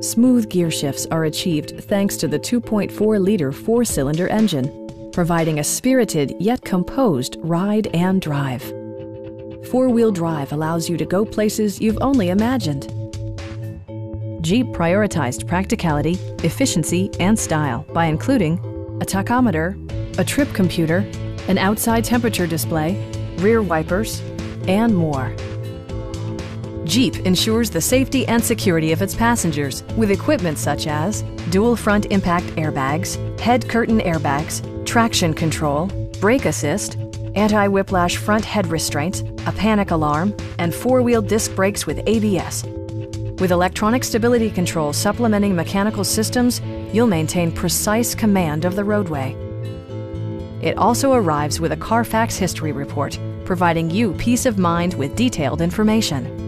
Smooth gear shifts are achieved thanks to the 2.4-liter four-cylinder engine, providing a spirited yet composed ride and drive. Four-wheel drive allows you to go places you've only imagined. Jeep prioritized practicality, efficiency, and style by including a tachometer, a trip computer, an outside temperature display, rear wipers, and more. Jeep ensures the safety and security of its passengers with equipment such as dual front impact airbags, head curtain airbags, traction control, brake assist, anti-whiplash front head restraints, a panic alarm, and four-wheel disc brakes with ABS. With electronic stability control supplementing mechanical systems, you'll maintain precise command of the roadway. It also arrives with a Carfax history report, providing you peace of mind with detailed information.